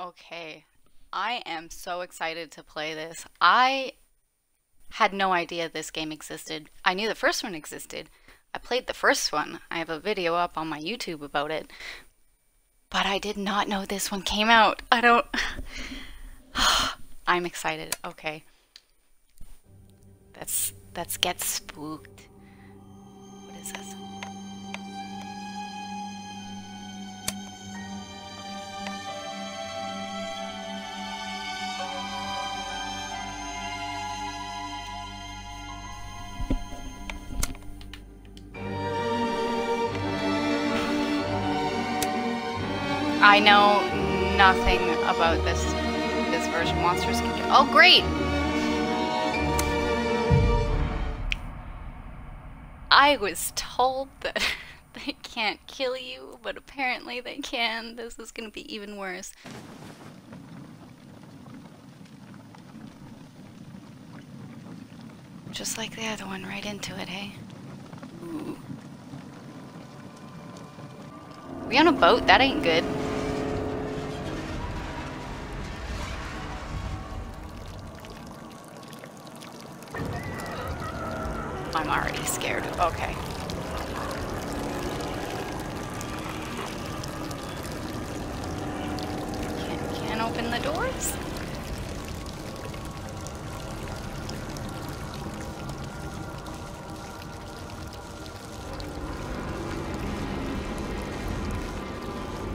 Okay. I am so excited to play this. I had no idea this game existed. I knew the first one existed. I played the first one. I have a video up on my YouTube about it. But I did not know this one came out. I don't... I'm excited. Okay. Let's, let's get spooked. What is this? I know nothing about this this version. Monsters can. Oh, great! I was told that they can't kill you, but apparently they can. This is gonna be even worse. Just like the other one, right into it, hey? Ooh. We on a boat? That ain't good. Okay. Can't, can't open the doors?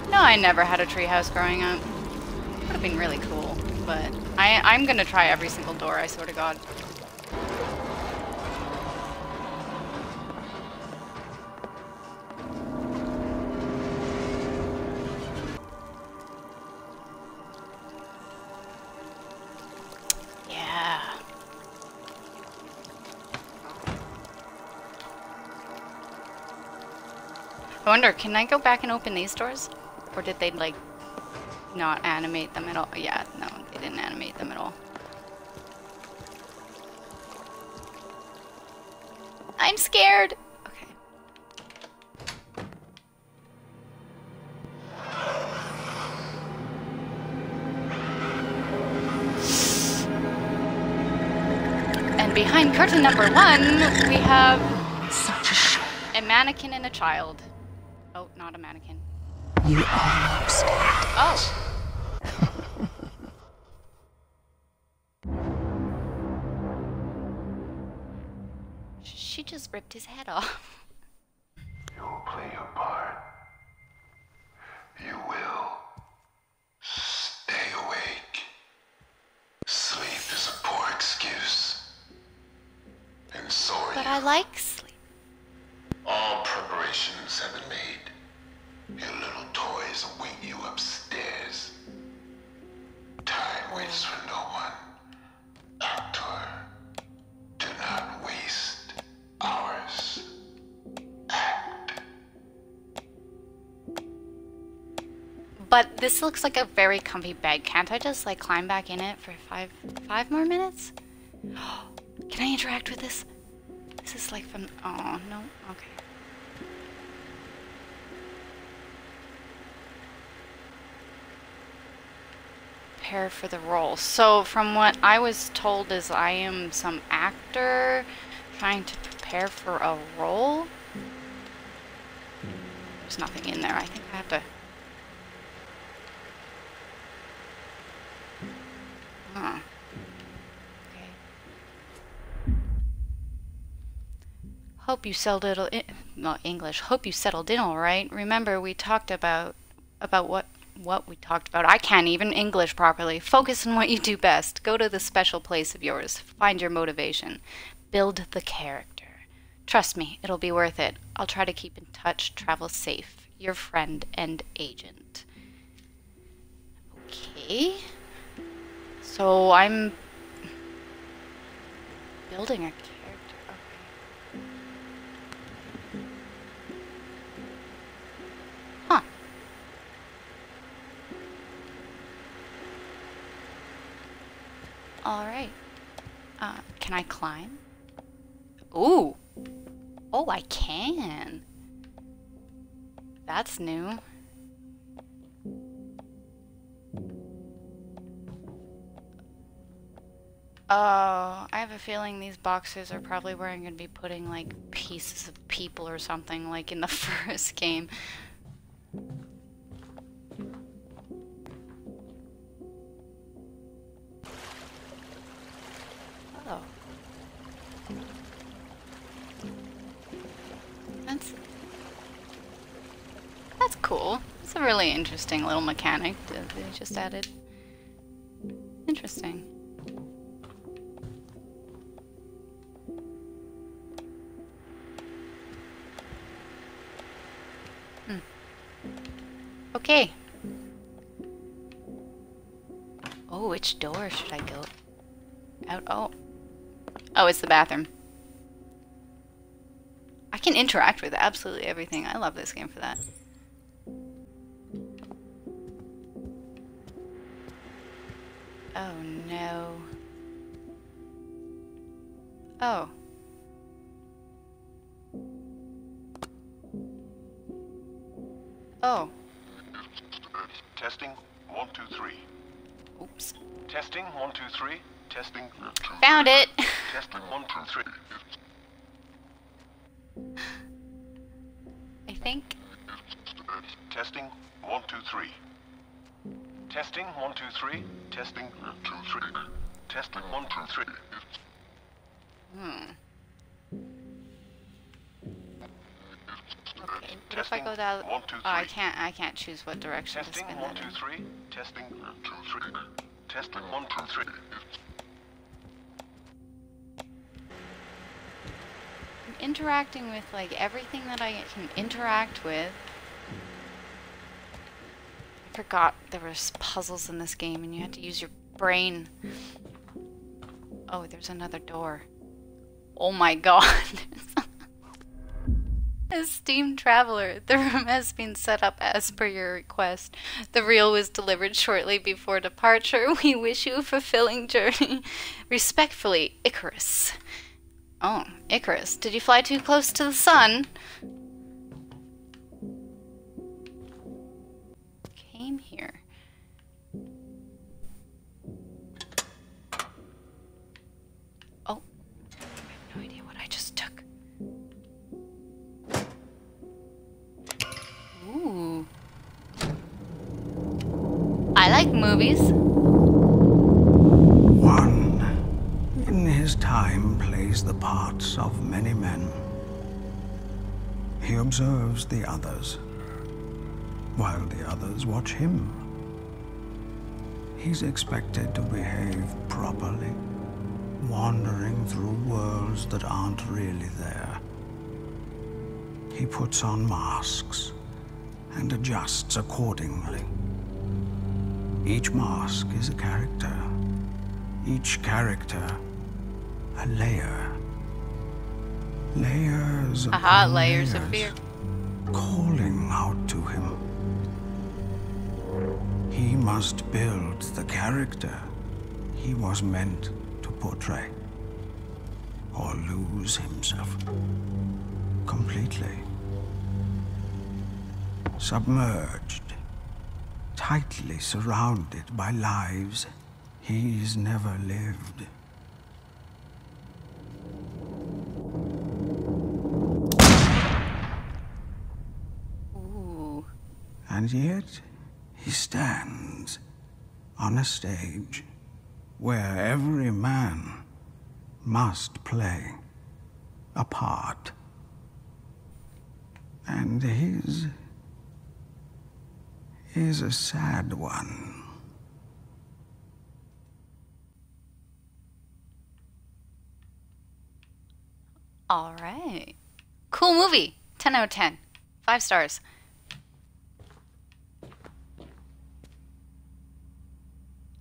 No, I never had a treehouse growing up. Would have been really cool, but I, I'm gonna try every single door, I swear to God. Wonder, can I go back and open these doors? Or did they, like, not animate them at all? Yeah, no, they didn't animate them at all. I'm scared! Okay. And behind curtain number one, we have Such a shock. a mannequin and a child. Not a mannequin. You almost had Oh! she just ripped his head off. You will play your part. You will stay awake. Sleep is a poor excuse. And so But you. I like sleep. All preparations have been made. But this looks like a very comfy bed. Can't I just like climb back in it for five five more minutes? Can I interact with this? This is like from oh no, okay. Prepare for the role. So from what I was told is I am some actor trying to prepare for a role. There's nothing in there. I think I have to Huh. Okay. Hope you settled it. Eh, not English. Hope you settled in all right. Remember, we talked about about what what we talked about. I can't even English properly. Focus on what you do best. Go to the special place of yours. Find your motivation. Build the character. Trust me, it'll be worth it. I'll try to keep in touch. Travel safe. Your friend and agent. Okay. So I'm building a character. Okay. Huh. All right. Uh, can I climb? Ooh. Oh, I can. That's new. Oh, I have a feeling these boxes are probably where I'm going to be putting like pieces of people or something like in the first game. Oh. That's That's cool. It's a really interesting little mechanic that they just added. Interesting. Okay. Oh, which door should I go out? Oh. Oh, it's the bathroom. I can interact with absolutely everything. I love this game for that. Oh no. Oh. Oh. Testing, one, two, three. Oops. Testing, one, two, three. Testing. Two, Found it. Testing, one, two, three. I think. Testing, one, two, three. Testing, one, two, three. Testing, two, three. Testing, one, two, three. Hmm. What if I go that? one, two, Oh, I can't. I can't choose what direction to Testing, spin one, that two, in. Testing, two, three. Testing, one, two, three. I'm interacting with like everything that I can interact with. I forgot there was puzzles in this game and you had to use your brain. Oh, there's another door. Oh my god. Esteemed traveler, the room has been set up as per your request. The reel was delivered shortly before departure. We wish you a fulfilling journey. Respectfully, Icarus. Oh, Icarus, did you fly too close to the sun? Movies. One, in his time, plays the parts of many men. He observes the others, while the others watch him. He's expected to behave properly, wandering through worlds that aren't really there. He puts on masks and adjusts accordingly. Each mask is a character, each character a layer. Layers Aha, upon layers of fear. Calling out to him. He must build the character he was meant to portray. Or lose himself completely. Submerged, tightly surrounded by lives he's never lived. Ooh. And yet, he stands on a stage where every man must play a part. And his is a sad one. All right. Cool movie. 10 out of 10. Five stars.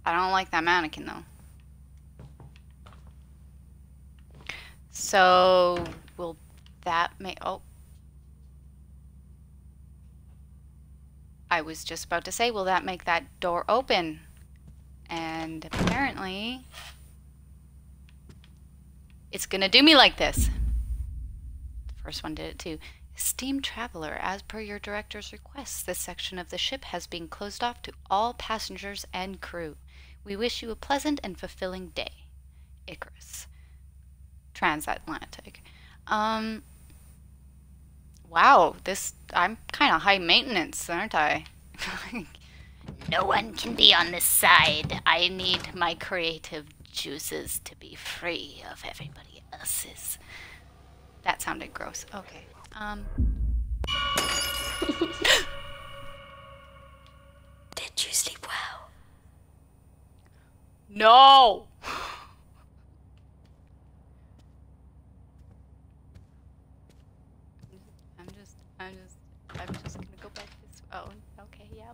I don't like that mannequin though. So, will that make. Oh. I was just about to say, will that make that door open? And apparently. It's gonna do me like this. The first one did it too. Esteemed traveler, as per your director's request, this section of the ship has been closed off to all passengers and crew. We wish you a pleasant and fulfilling day. Icarus. Transatlantic. Um. Wow, this I'm kind of high maintenance, aren't I? no one can be on this side. I need my creative juices to be free of everybody else's. That sounded gross. Okay. Um. Did you sleep well? No. I'm just, I'm just, I'm just gonna go back this. Oh, okay, yeah.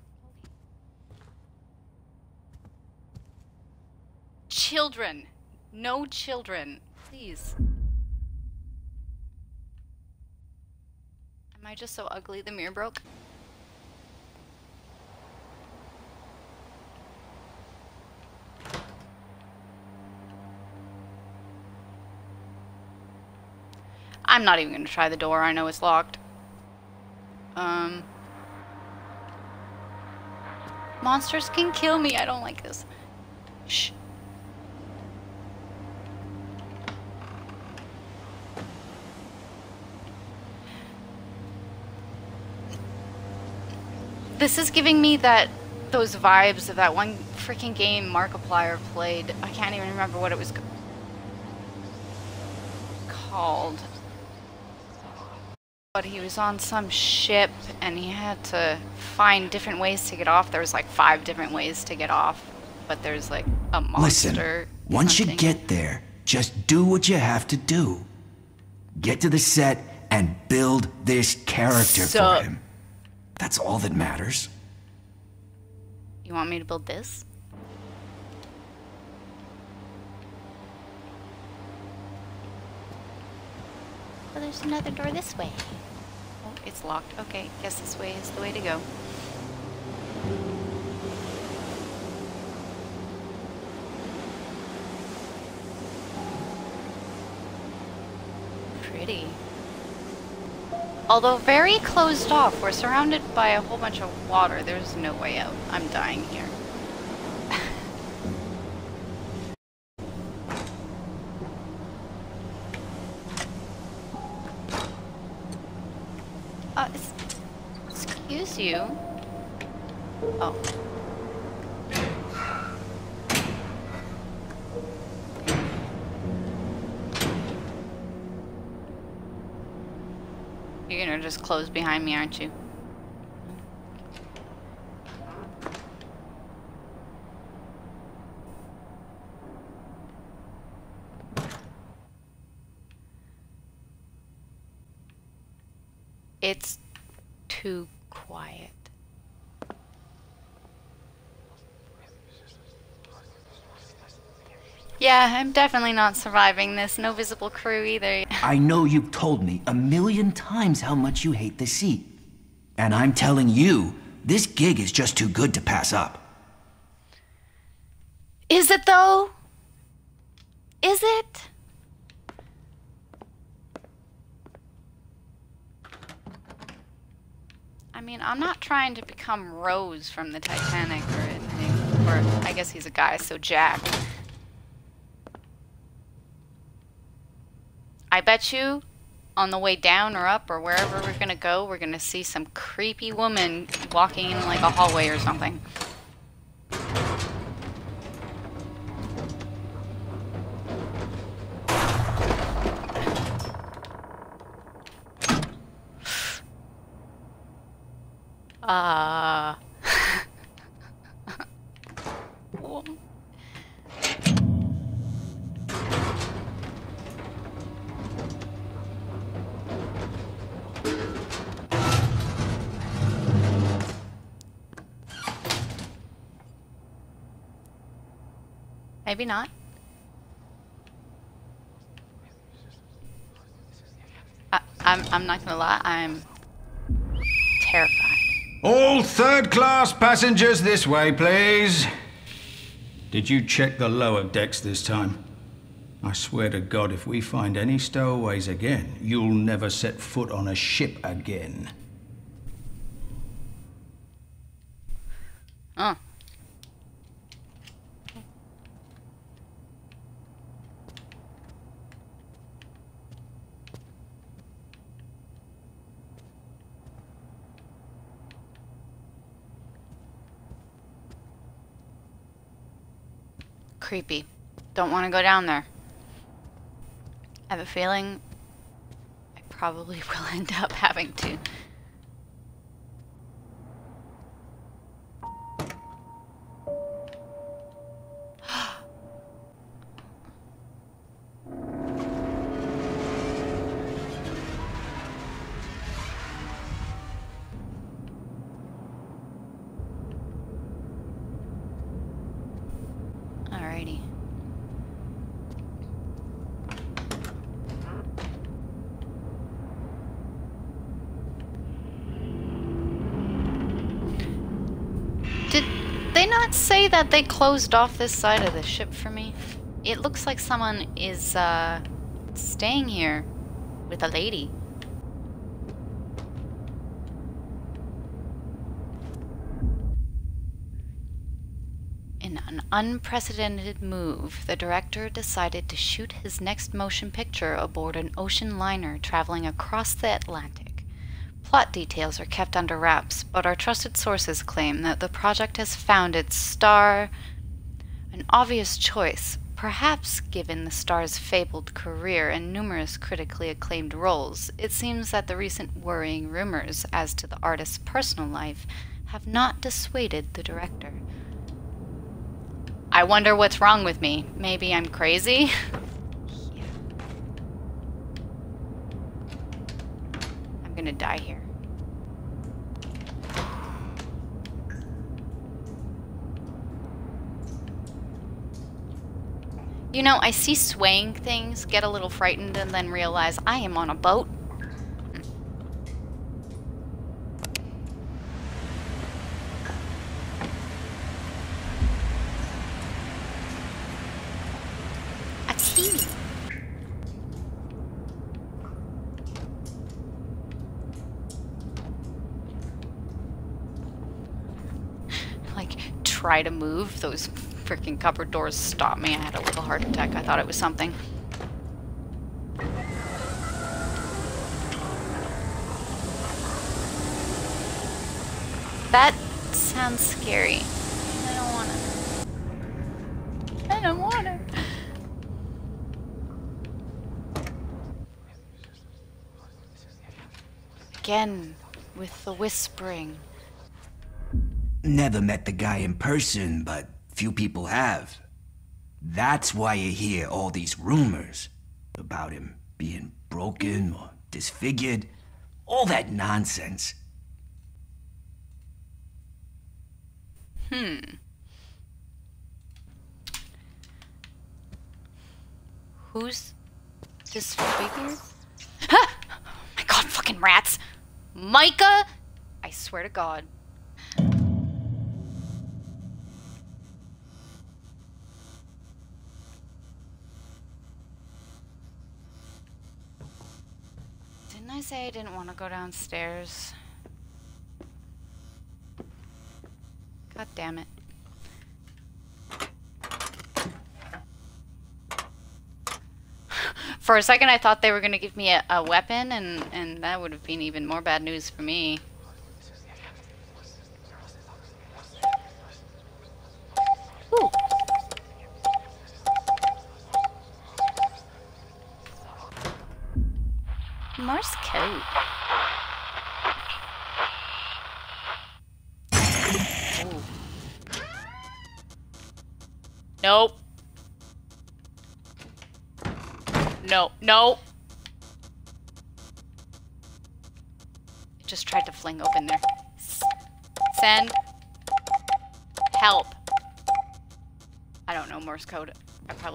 Children, no children, please. Am I just so ugly the mirror broke? I'm not even gonna try the door. I know it's locked. Um. Monsters can kill me. I don't like this. Shh. This is giving me that those vibes of that one freaking game Markiplier played. I can't even remember what it was called. But he was on some ship and he had to find different ways to get off. There was like five different ways to get off, but there's like a monster. Listen, once you get there, just do what you have to do. Get to the set and build this character So- for him. That's all that matters. You want me to build this? Well, there's another door this way. It's locked. Okay, guess this way is the way to go. Pretty. Although very closed off, we're surrounded by a whole bunch of water. There's no way out. I'm dying here. You. Oh. You're gonna just close behind me, aren't you? It's too Yeah, I'm definitely not surviving this. No visible crew either. I know you've told me a million times how much you hate the sea. And I'm telling you, this gig is just too good to pass up. Is it though? Is it? I mean, I'm not trying to become Rose from the Titanic or anything. Or I guess he's a guy, so Jack. I bet you on the way down or up or wherever we're gonna go, we're gonna see some creepy woman walking in like a hallway or something. Not. I, I'm, I'm not gonna lie, I'm terrified. All third class passengers this way, please. Did you check the lower decks this time? I swear to God, if we find any stowaways again, you'll never set foot on a ship again. Oh. Creepy. Don't want to go down there. I have a feeling I probably will end up having to. Not say that they closed off this side of the ship for me? It looks like someone is, uh, staying here with a lady. In an unprecedented move, the director decided to shoot his next motion picture aboard an ocean liner traveling across the Atlantic. Plot details are kept under wraps, but our trusted sources claim that the project has found its star an obvious choice, perhaps given the star's fabled career and numerous critically acclaimed roles. It seems that the recent worrying rumors as to the artist's personal life have not dissuaded the director. I wonder what's wrong with me. Maybe I'm crazy? Yeah. I'm gonna die here. You know, I see swaying things, get a little frightened, and then realize I am on a boat. Like, try to move. Those freaking cupboard doors stopped me. I had a little heart attack. I thought it was something. That sounds scary. I don't want to. I don't want to. Again, with the whispering. Never met the guy in person, but few people have. That's why you hear all these rumors about him being broken or disfigured. All that nonsense. Hmm. Who's disfigured? Ha! My god, fucking rats! Micah! I swear to God. Say I didn't want to go downstairs? God damn it. For a second, I thought they were going to give me a, a weapon, and, and that would have been even more bad news for me.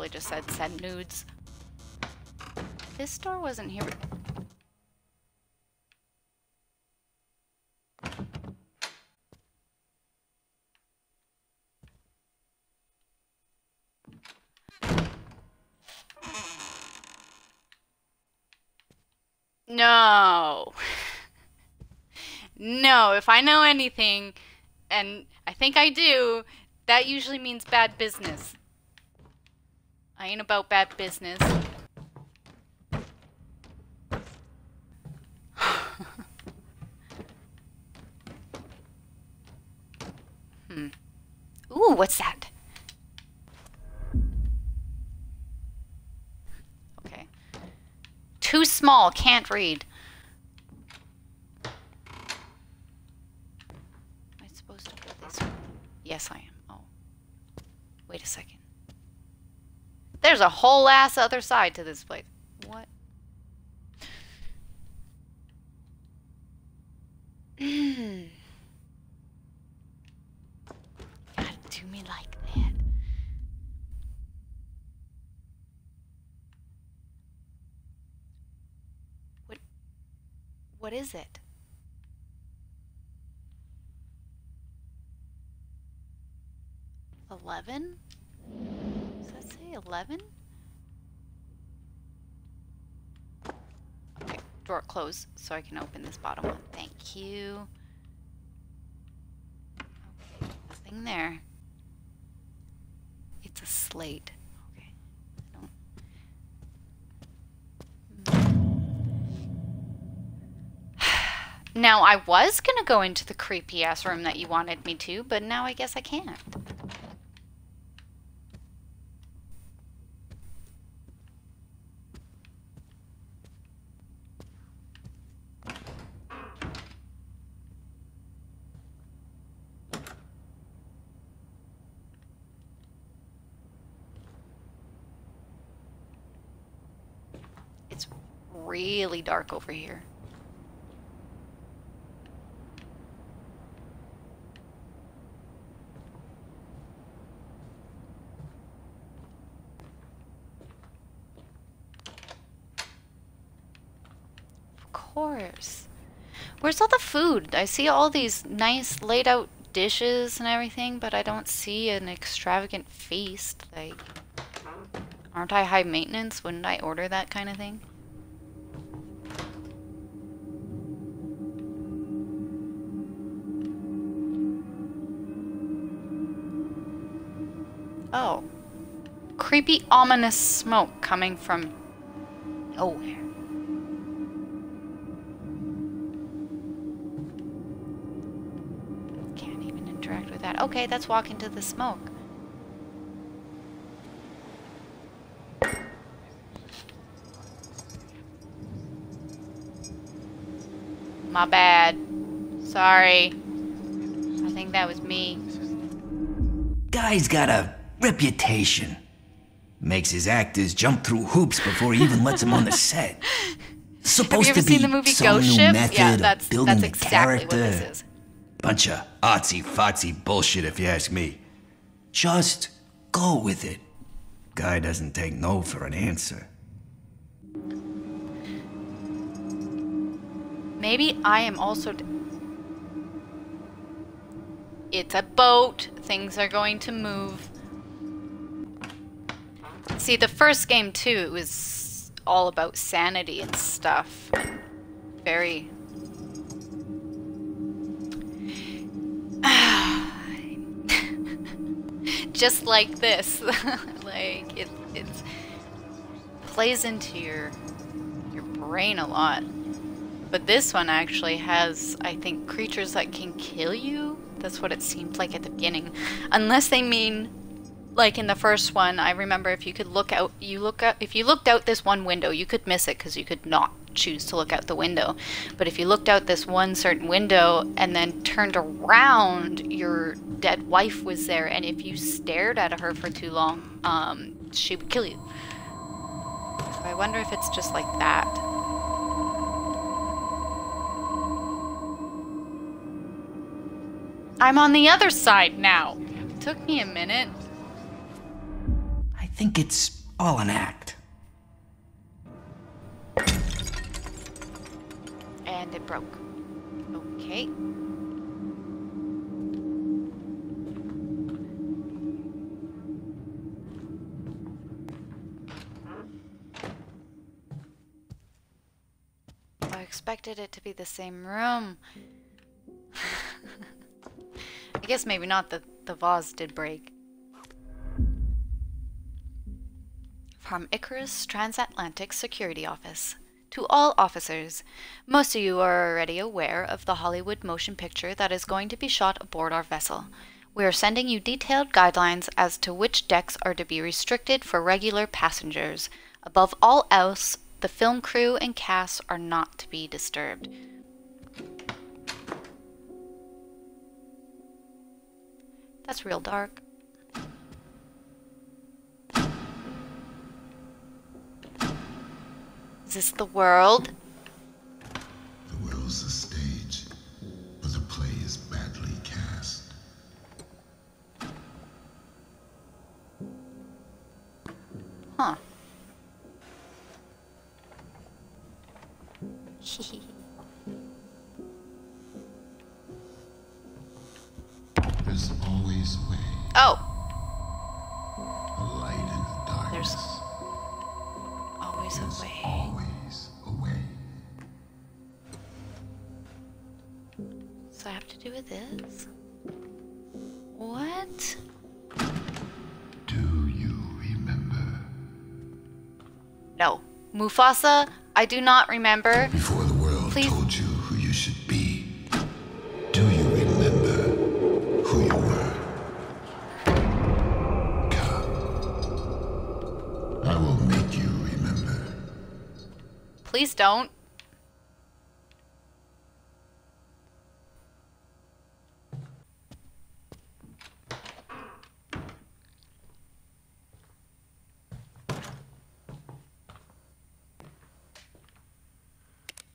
Probably just said send nudes. This door wasn't here. No. No, if I know anything, and I think I do, that usually means bad business. I ain't about bad business. hmm. Ooh, what's that? Okay. Too small, can't read. Am I supposed to go this? Yes, I am. Oh. Wait a second. There's a whole ass other side to this place. What? Hmm. Gotta do me like that. What? What is it? Eleven? Does that say eleven? Okay, door close so I can open this bottom one. Thank you. Okay, nothing there. It's a slate. Okay. Now, I was gonna go into the creepy ass room that you wanted me to, but now I guess I can't. It's really dark over here. Of course. Where's all the food? I see all these nice laid out dishes and everything, but I don't see an extravagant feast. Like, aren't I high maintenance? Wouldn't I order that kind of thing? Creepy, ominous smoke coming from nowhere. Can't even interact with that. Okay, let's walk into the smoke. My bad. Sorry. I think that was me. Guy's got a reputation. Makes his actors jump through hoops before he even lets them on the set. Supposed Have you ever to be seen the movie some Ghost new Ship? method Yeah, of that's building that's exactly what character. this is. Bunch of artsy fartsy bullshit, if you ask me. Just go with it. Guy doesn't take no for an answer. Maybe I am also. D- it's a boat. Things are going to move. See, the first game too, it was all about sanity and stuff. Very. Just like this, like it, it plays into your your brain a lot. But this one actually has, I think, creatures that can kill you. That's what it seemed like at the beginning. Unless they mean, like in the first one, I remember if you could look out, you look out, if you looked out this one window, you could miss it because you could not choose to look out the window. But if you looked out this one certain window and then turned around, your dead wife was there, and if you stared at her for too long, um, she would kill you. I wonder if it's just like that. I'm on the other side now. It Took me a minute. I think it's all an act. And it broke. Okay. I expected it to be the same room. I guess maybe not. The, the vase did break. From Icarus Transatlantic Security Office. To all officers, most of you are already aware of the Hollywood motion picture that is going to be shot aboard our vessel. We are sending you detailed guidelines as to which decks are to be restricted for regular passengers. Above all else, the film crew and cast are not to be disturbed. That's real dark. Is the world? Mufasa, I do not remember. Before the world Please. told you who you should be, do you remember who you were? Come. I will make you remember. Please don't.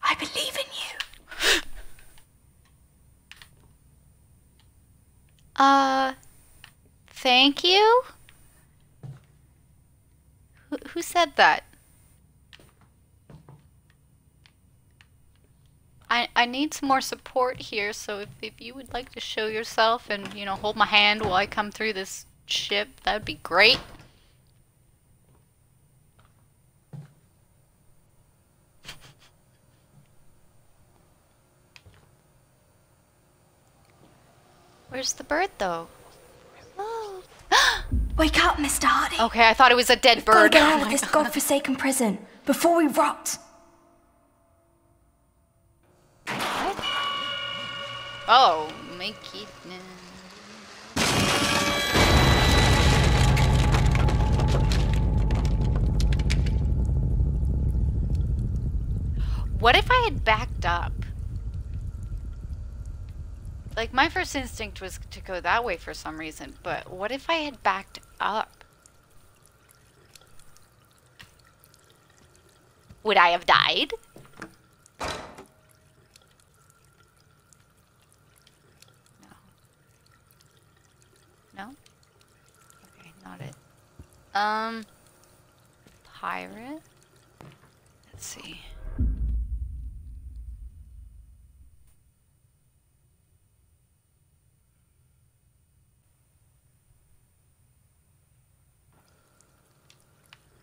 I believe in you. Uh, thank you? Who, who said that? I, I need some more support here, so if, if you would like to show yourself and, you know, hold my hand while I come through this ship, that would be great. Where's the bird, though? Oh. Wake up, Mr. Hardy. Okay, I thought it was a dead bird. get Oh out of this God. godforsaken prison before we rot. Oh, make it now. What if I had backed up? Like, my first instinct was to go that way for some reason, but what if I had backed up? Would I have died? No? Okay, not it. Um, pirate? Let's see.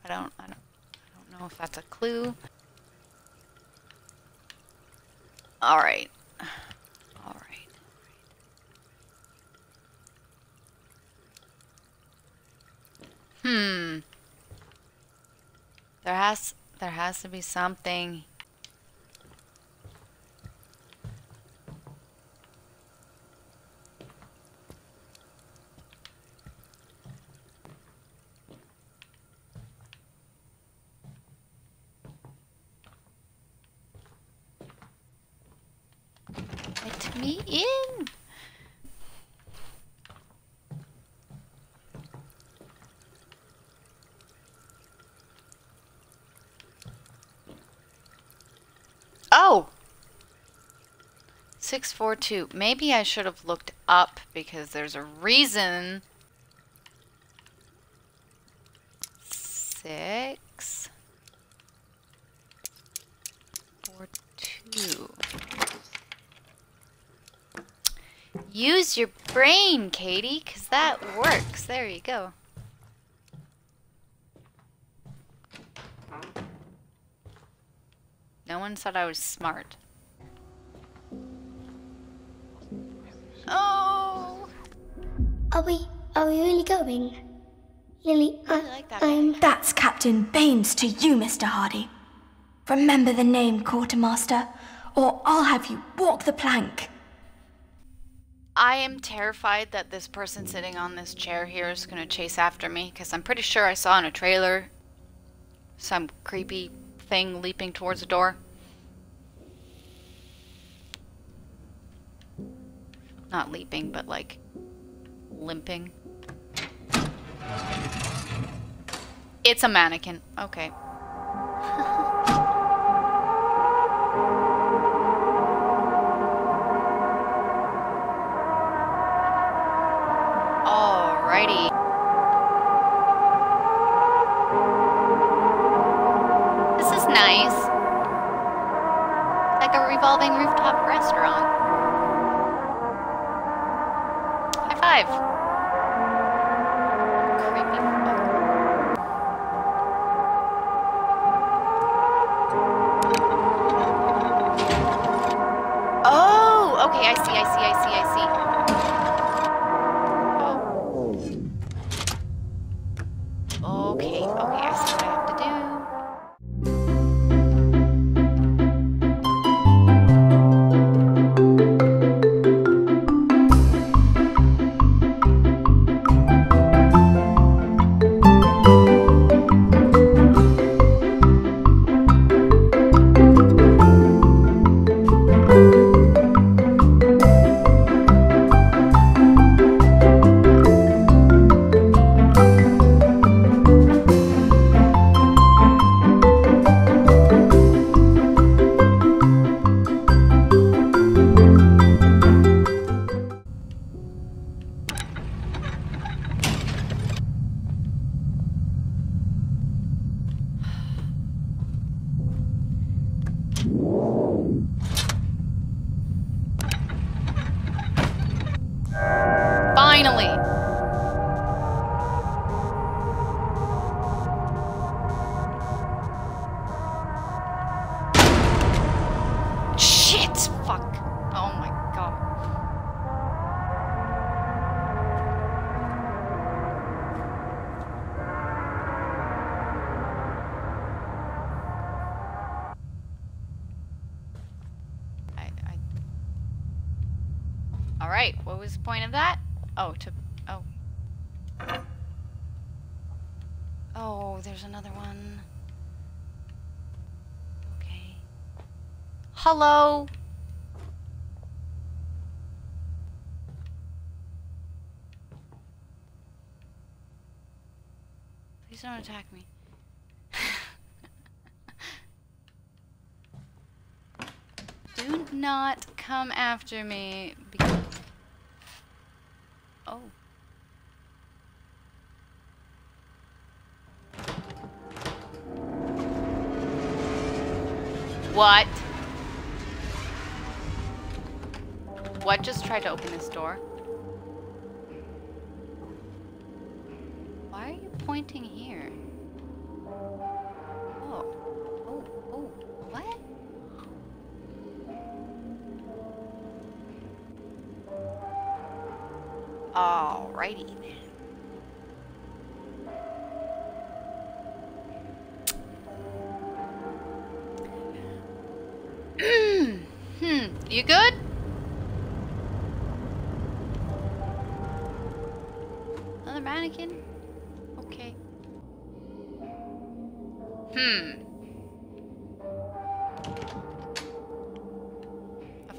I don't, I don't, I don't know if that's a clue. All right. All right. Hmm. There has there has to be something. Let me in. Oh! 642. Maybe I should have looked up because there's a reason. Six. Four, two. Use your brain, Katie, because that works. There you go. No one said I was smart. Are we? Are we really going? Lily, I, like that I'm. That's Captain Baines to you, Mr. Hardy. Remember the name, Quartermaster, or I'll have you walk the plank. I am terrified that this person sitting on this chair here is going to chase after me because I'm pretty sure I saw in a trailer some creepy thing leaping towards the door. Not leaping, but like limping. It's a mannequin. Okay. not come after me. Oh. What? What just tried to open this door? Why are you pointing here?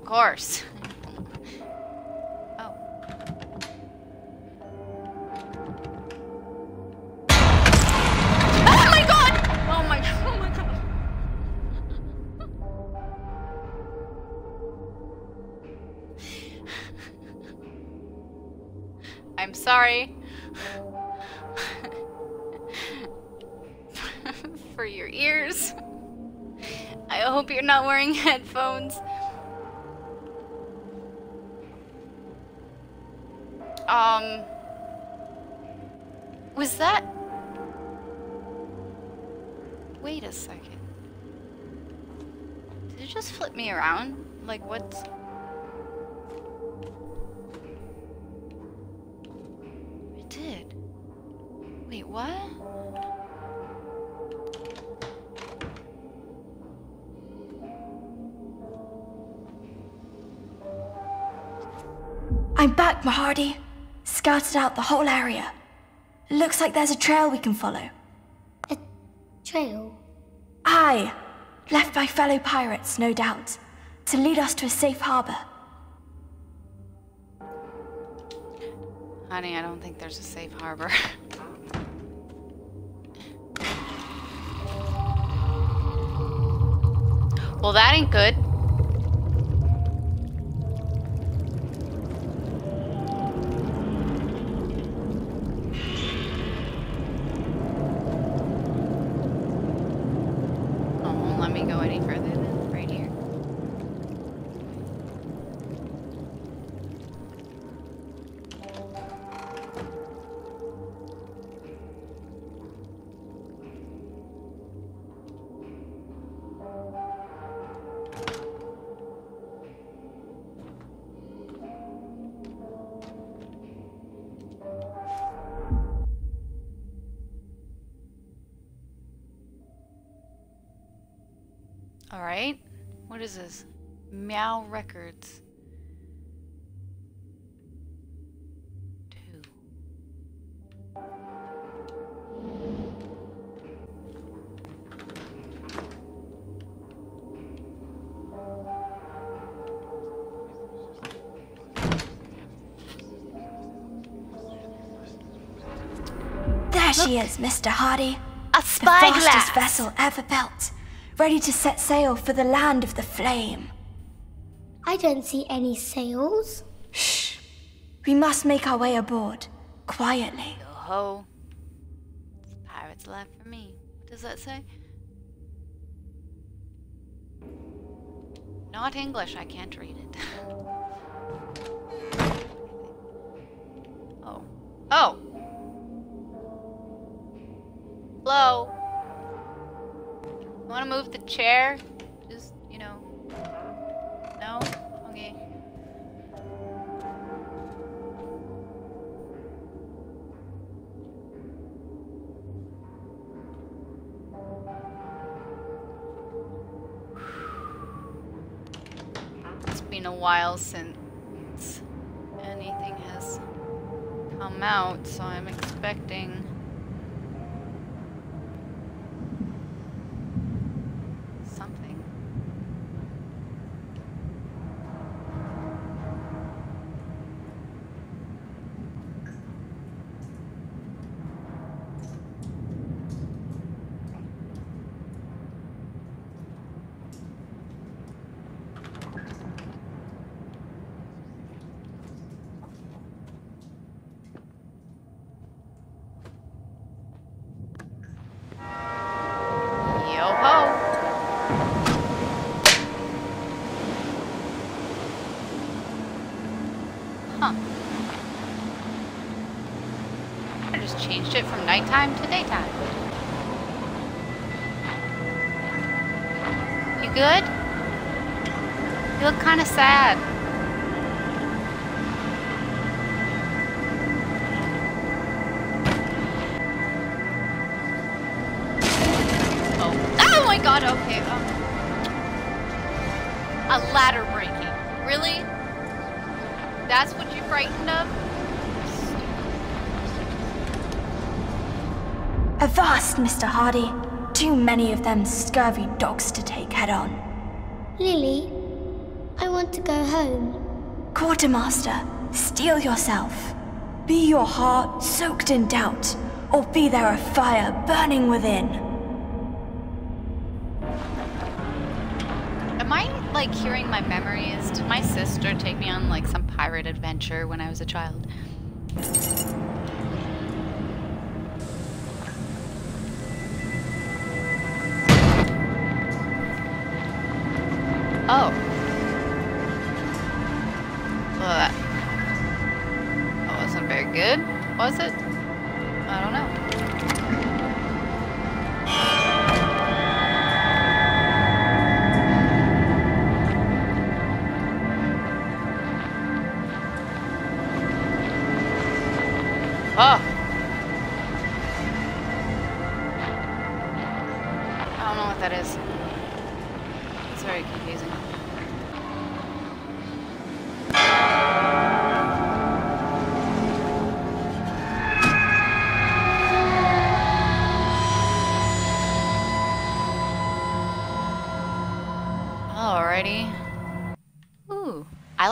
Course. oh. Oh my god! Oh my oh my god. I'm sorry. For your ears. I hope you're not wearing headphones. Um. Was that. Wait a second. Did it just flip me around? Like, what's. It did. Wait, what? I'm back, Mr. Hardy. Scouted out the whole area. Looks like there's a trail we can follow. A trail? Aye, left by fellow pirates, no doubt, to lead us to a safe harbor. Honey, I don't think there's a safe harbor. well, that ain't good. Is this? Meow Records. Two. There she is, Mr. Hardy. A spyglass! The fastest vessel ever built, ready to set sail for the land of the flame. I don't see any sails. Shh. We must make our way aboard, quietly. Yo ho. Pirate's life for me. What does that say? Not English, I can't read it. oh. Oh! Hello? You wanna move the chair? Just, you know. No? Okay. It's been a while since anything has come out, so I'm expecting god, okay. Um, a ladder breaking. Really? That's what you're frightened of? Avast, Mr. Hardy. Too many of them scurvy dogs to take head on. Lily, I want to go home. Quartermaster, steel yourself. Be your heart soaked in doubt, or be there a fire burning within. Like hearing my memories? Did my sister take me on like some pirate adventure when I was a child? Oh.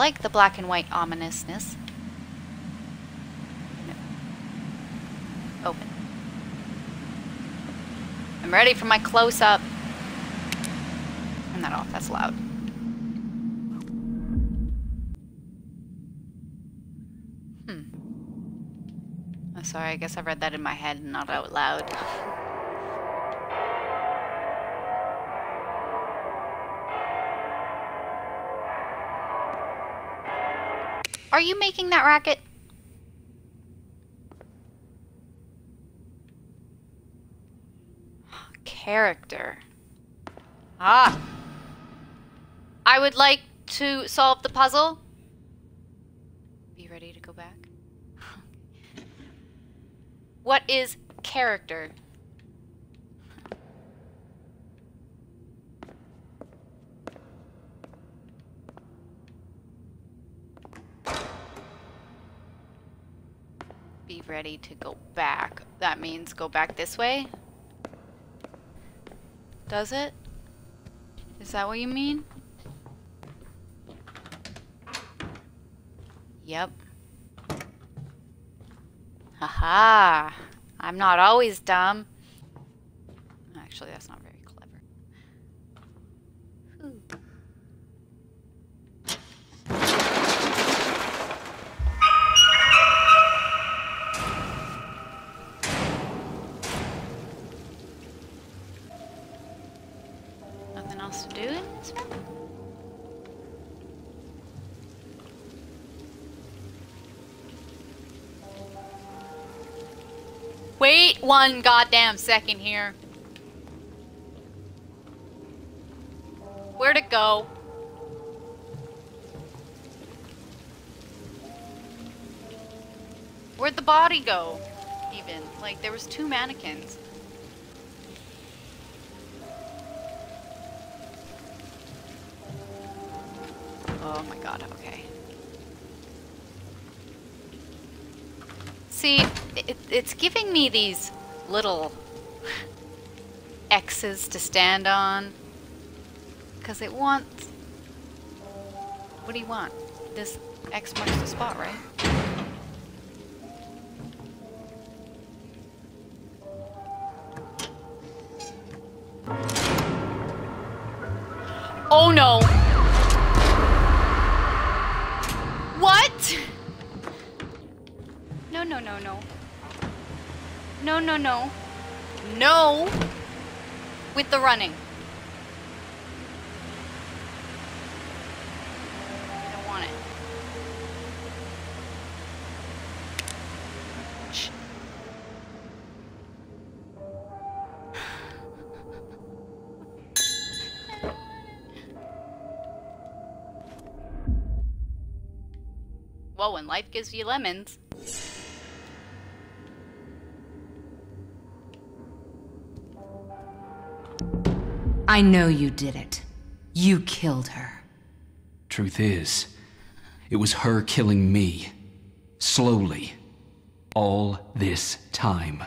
Like the black and white ominousness. Open. I'm ready for my close-up. Turn that off, that's loud. Hmm. Oh, sorry, I guess I read that in my head and not out loud. Are you making that racket? Character. Ah. I would like to solve the puzzle. Be ready to go back. what is character? Ready to go back. That means go back this way? Does it? Is that what you mean? Yep. Haha. I'm not always dumb. Actually, that's not one goddamn second here. Where'd it go? Where'd the body go? Even. Like, there was two mannequins. Oh my god, okay. See, it, it's giving me these little X's to stand on. Because it wants... What do you want? This X marks the spot, right? No, no, no. No! With the running. I don't want it. Well, when life gives you lemons. I know you did it. You killed her. Truth is, it was her killing me. Slowly. All this time.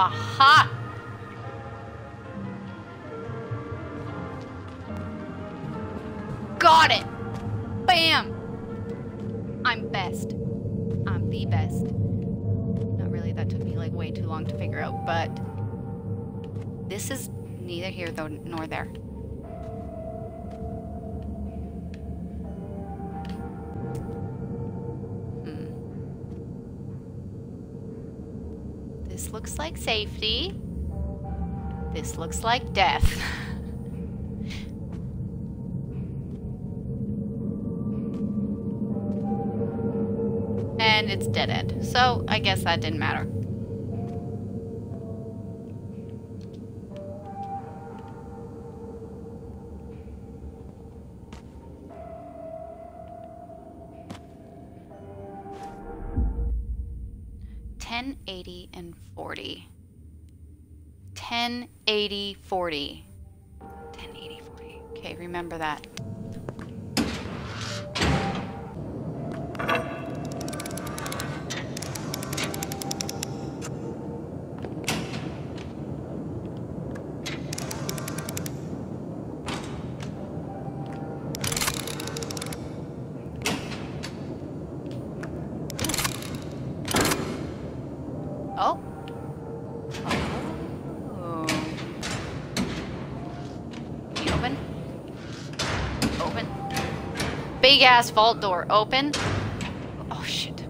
Ha safety. This looks like death. and it's dead end. So I guess that didn't matter. 10, 80, 40. 10, 80, 40. Okay, remember that. Big ass vault door. Open. Oh shit.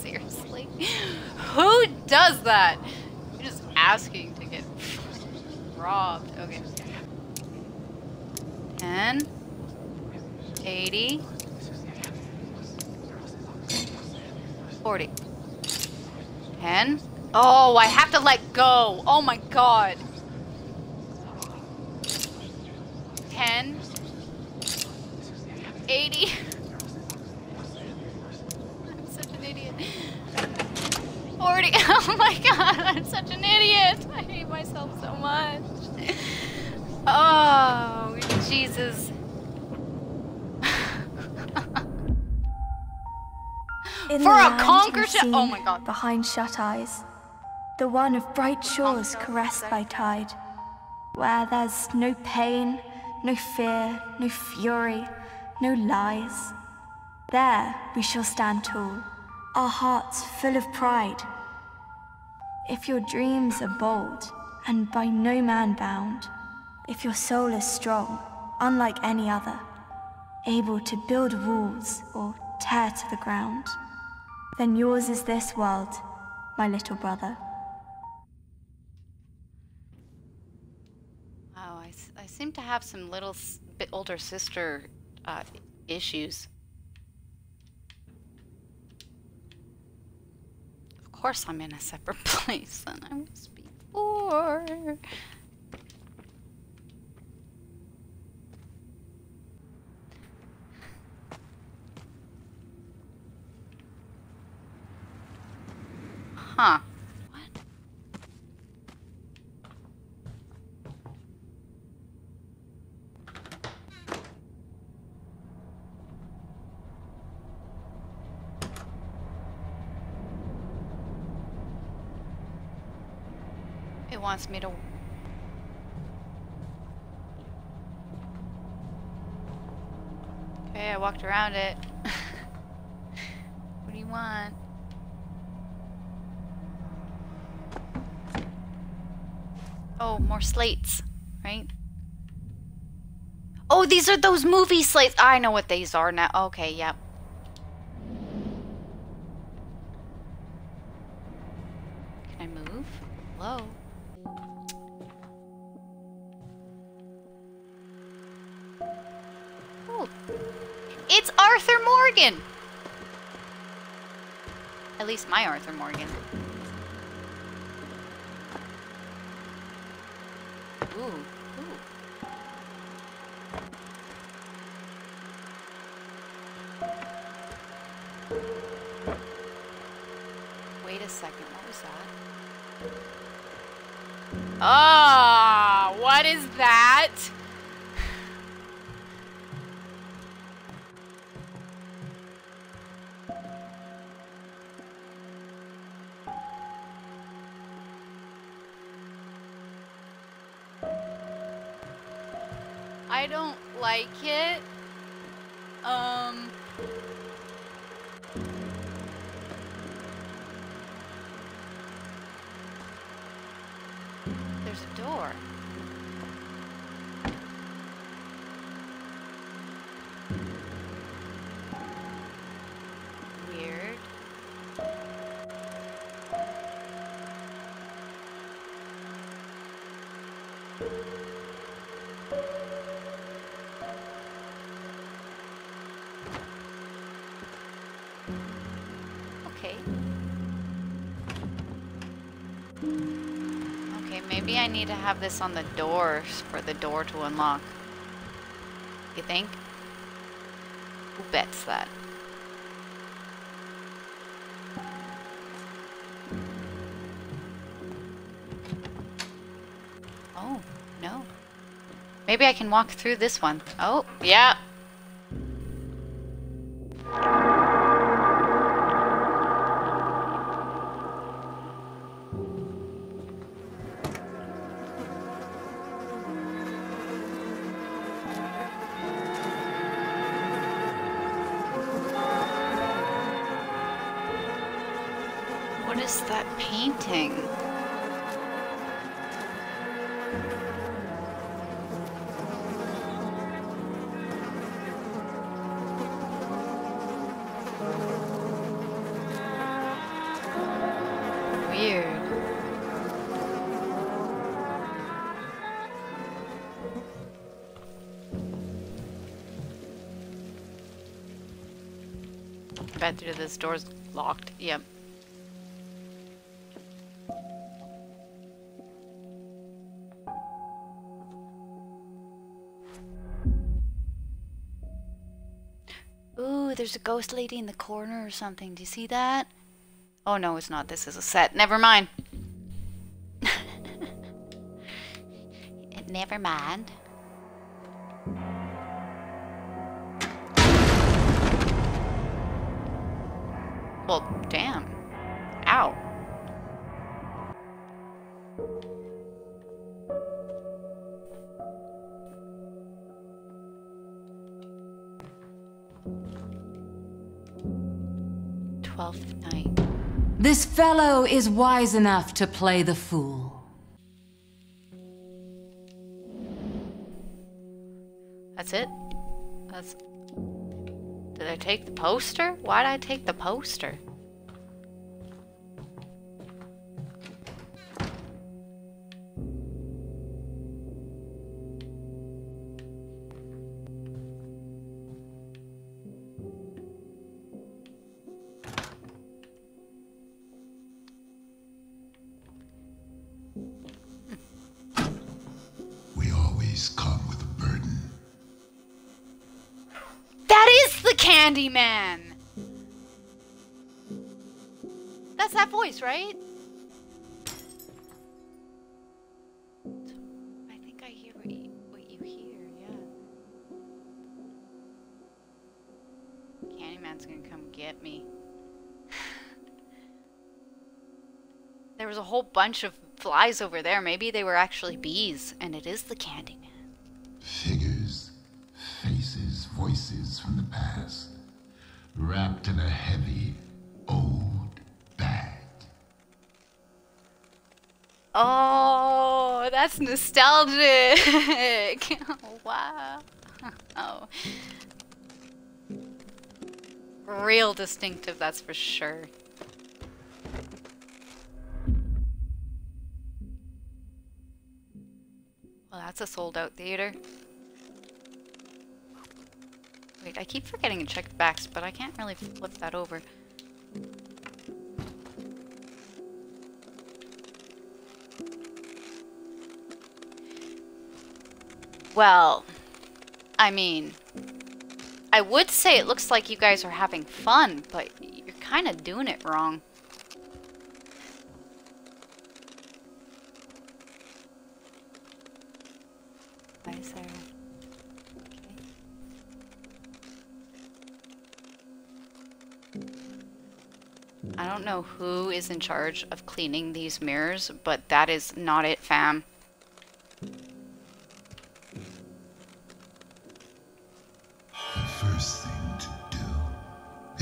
Seriously? Who does that? You're just asking to get robbed. Okay. 10, 80, 40. 10. Oh, I have to let go. Oh my god. 10, 80. I'm such an idiot. 40. Oh my god, I'm such an idiot. I hate myself so much. Oh, Jesus. In For the a land conquer to- unseen, oh my God. Behind shut eyes, the one of bright shores caressed by tide, where there's no pain, no fear, no fury, no lies. There we shall stand tall, our hearts full of pride. If your dreams are bold and by no man bound, if your soul is strong, unlike any other, able to build walls or tear to the ground, then yours is this world, my little brother. Wow, I, I seem to have some little bit older sister uh, issues. Of course, I'm in a separate place than I was before. Huh. What? It wants me to. Okay, I walked around it. what do you want? More slates, right? Oh, these are those movie slates. I know what these are now. Okay, yep. Okay. Okay, maybe I need to have this on the doors for the door to unlock. You think? Who bets that? Oh, no. Maybe I can walk through this one. Oh, yeah. You this door's locked. Yep. Ooh, there's a ghost lady in the corner or something. Do you see that? Oh no, it's not. This is a set. Never mind. Never mind. Fellow is wise enough to play the fool. That's it? That's... Did I take the poster? Why did I take the poster? Right? I think I hear what you, what you hear, yeah. Candyman's gonna come get me. there was a whole bunch of flies over there. Maybe they were actually bees, and it is the Candyman. Figures, faces, voices from the past, wrapped in a heavy, Oh, that's nostalgic. wow. Oh. Real distinctive, that's for sure. Well, that's a sold out theater. Wait, I keep forgetting to check backs, but I can't really flip that over. Well, I mean, I would say it looks like you guys are having fun, but you're kind of doing it wrong. Why is. Okay. I don't know who is in charge of cleaning these mirrors, but that is not it, fam.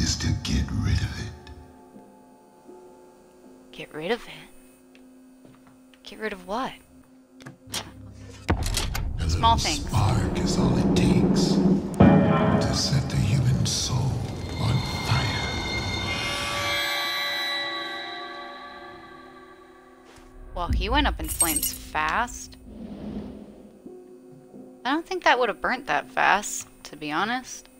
Is to get rid of it. Get rid of it? Get rid of what? A Small little things. spark is all it takes to set the human soul on fire. Well, he went up in flames fast. I don't think that would have burnt that fast, to be honest.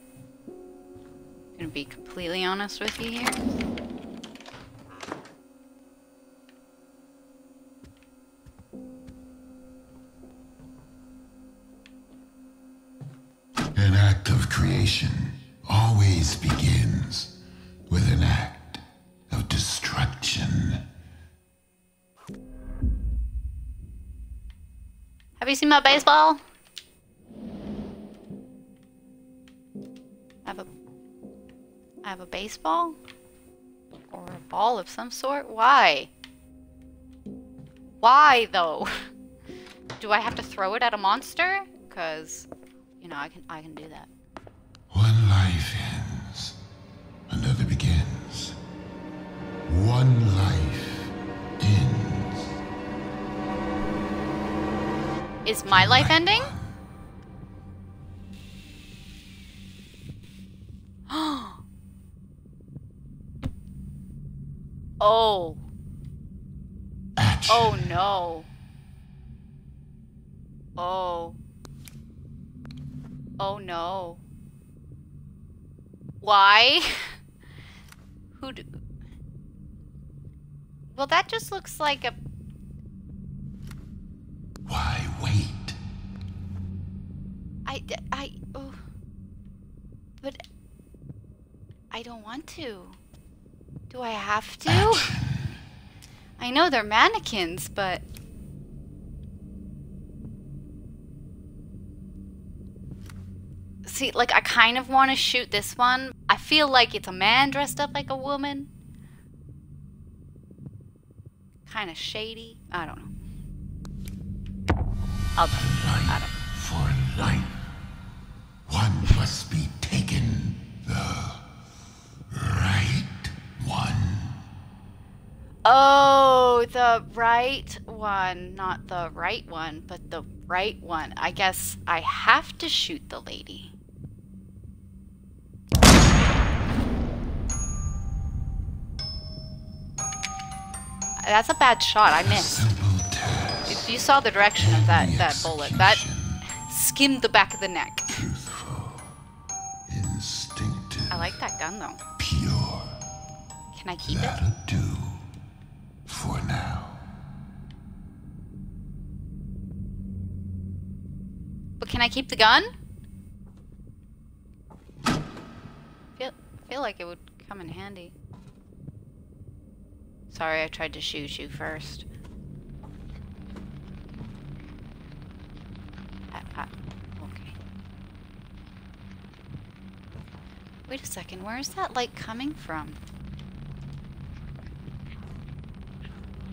Gonna be completely honest with you here. An act of creation always begins with an act of destruction. Have you seen my baseball? I have a baseball? Or a ball of some sort? Why? Why though? Do I have to throw it at a monster? Cause you know I can I can do that. One life ends, another begins. One life ends. Is my life ending? oh. Action. Oh no. Oh. Oh no. Why? Who do... Well, that just looks like a... Why wait? I... I... Oh. But... I don't want to. Do I have to? I know they're mannequins, but... See, like, I kind of want to shoot this one. I feel like it's a man dressed up like a woman. Kind of shady. I don't know. I'll do don't For life, one must be taken the one. Oh, the right one. Not the right one, but the right one. I guess I have to shoot the lady. That's a bad shot. I missed. If you saw the direction of that, that bullet, that skimmed the back of the neck. I like that gun though. Can I keep it? That'll do. For now. But can I keep the gun? Feel feel like it would come in handy. Sorry, I tried to shoot you first. Ah, ah, okay. Wait a second, where is that light coming from?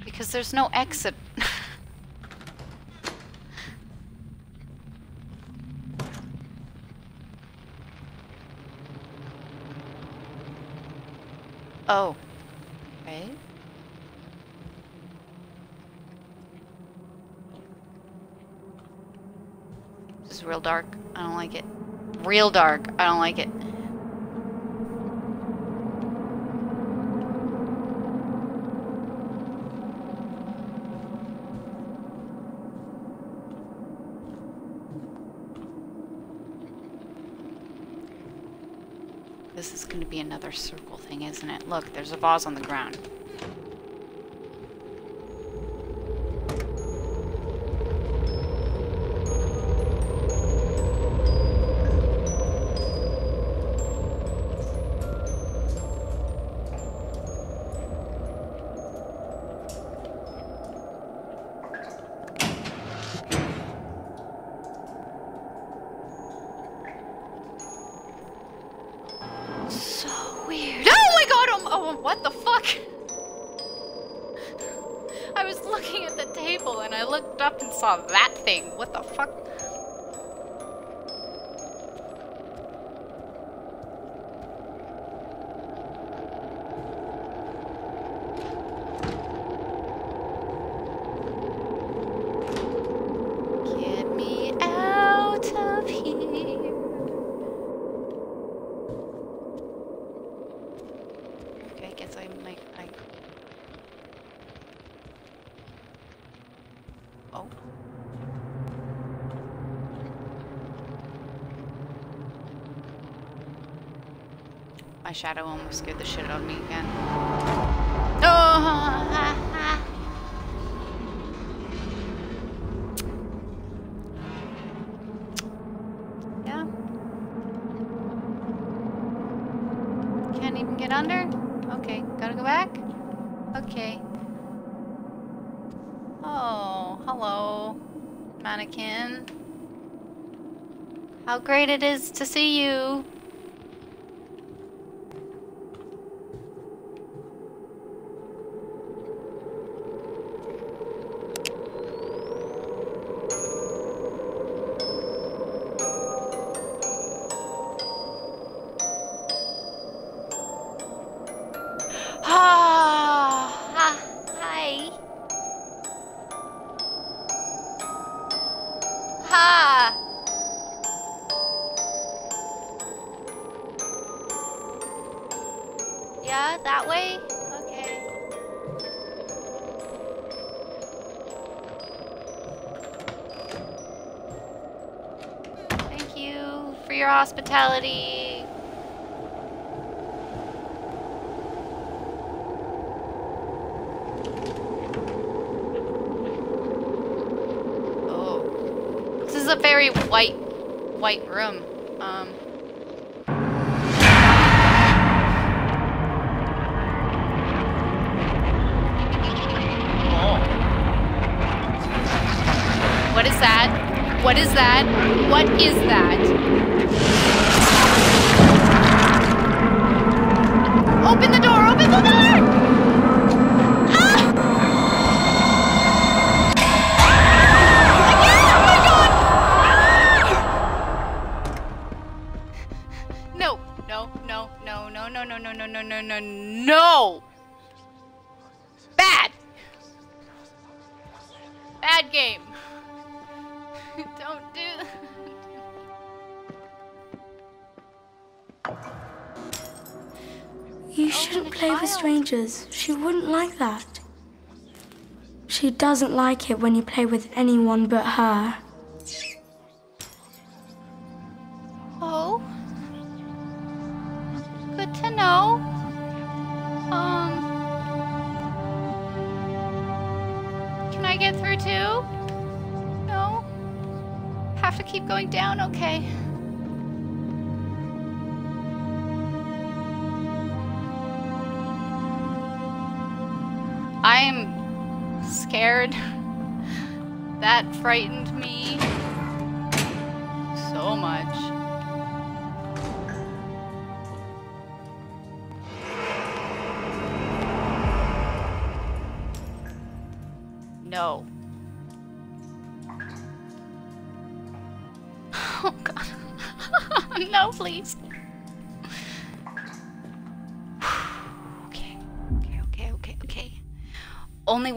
Because there's no exit. oh. Okay. This is real dark. I don't like it. Real dark. I don't like it. this is going to be another circle thing, isn't it? Look, there's a vase on the ground. What the fuck? I was looking at the table and I looked up and saw that thing. What the fuck? Get me out of here. Okay, I guess I might. I... Oh. My shadow almost scared the shit out of me again. Oh! yeah. Can't even get under? Okay, gotta go back? Okay. Oh, hello, mannequin. How great it is to see you. A very white, white room. Um. What is that? What is that? What is that? Open the door! Open the door! No! Bad! Bad game. Don't do that. You shouldn't oh, play with strangers. She wouldn't like that. She doesn't like it when you play with anyone but her.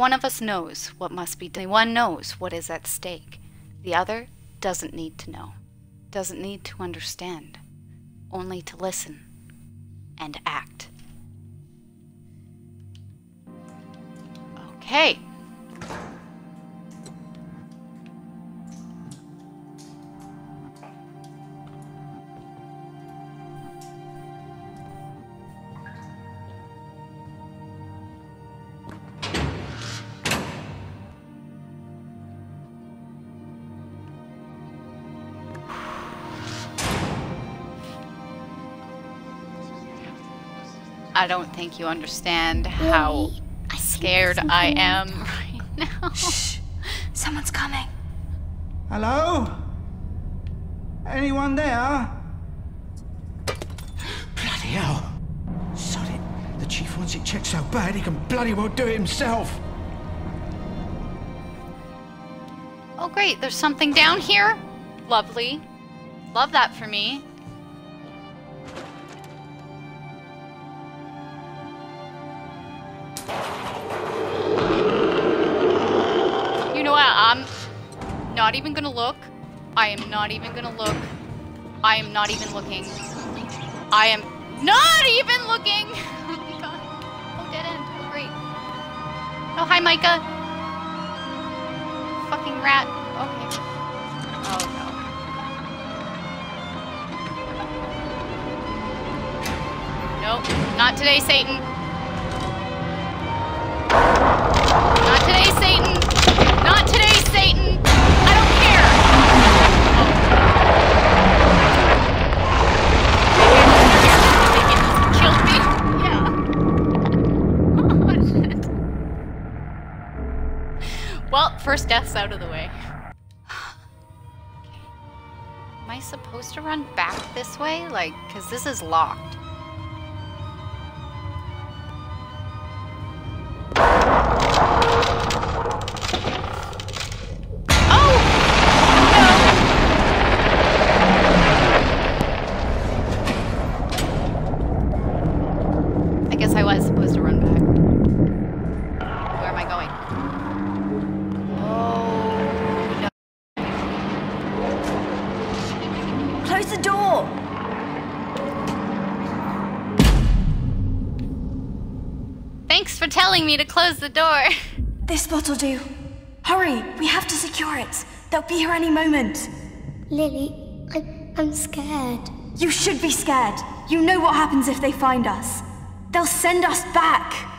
One of us knows what must be done. One knows what is at stake. The other doesn't need to know, doesn't need to understand, only to listen and act. Okay. I don't think you understand how Lily, I scared I am right now. Shh! Someone's coming. Hello? Anyone there? Bloody hell. Sod it. The chief wants it checked so bad he can bloody well do it himself. Oh, great. There's something down here. Lovely. Love that for me. I am not even gonna look. I am not even looking. I am not even looking! Oh god. Oh, dead end. Great. Oh, hi, Micah. Fucking rat. Okay. Oh no. Nope. Not today, Satan. First death's out of the way. Am I supposed to run back this way? Like, because this is locked. For telling me to close the door. This spot'll do. Hurry! We have to secure it. They'll be here any moment. Lily, I, I'm scared. You should be scared. You know what happens if they find us. They'll send us back.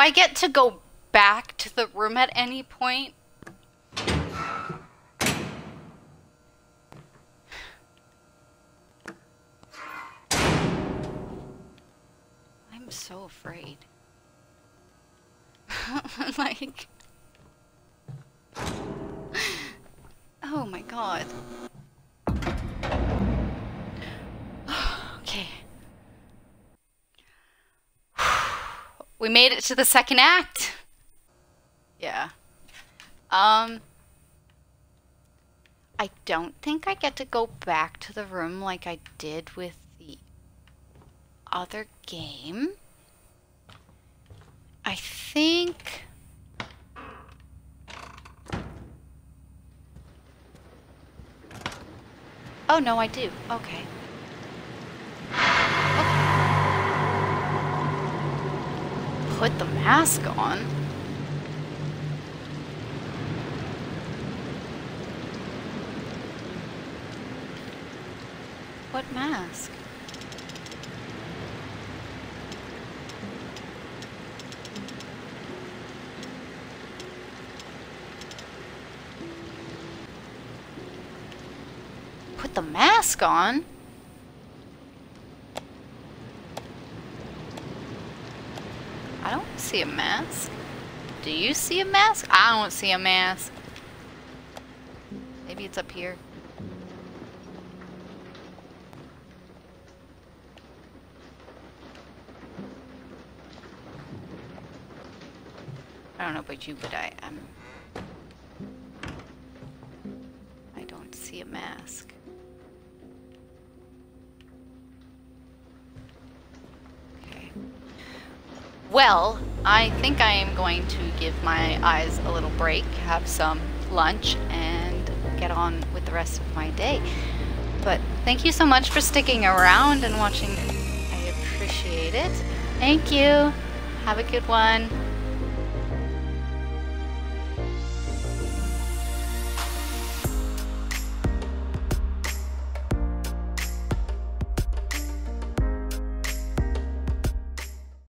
I get to go back to the room at any point? I'm so afraid. like. Oh my god. okay. We made it to the second act. Yeah. Um. I don't think I get to go back to the room like I did with the other game. I think. Oh, no, I do. Okay. put the mask on. What mask? Put the mask on? See a mask. Do you see a mask? I don't see a mask. Maybe it's up here. I don't know about you, but I am. I don't see a mask. Okay. Well, I think I am going to give my eyes a little break, have some lunch, and get on with the rest of my day. But thank you so much for sticking around and watching. I appreciate it. Thank you. Have a good one.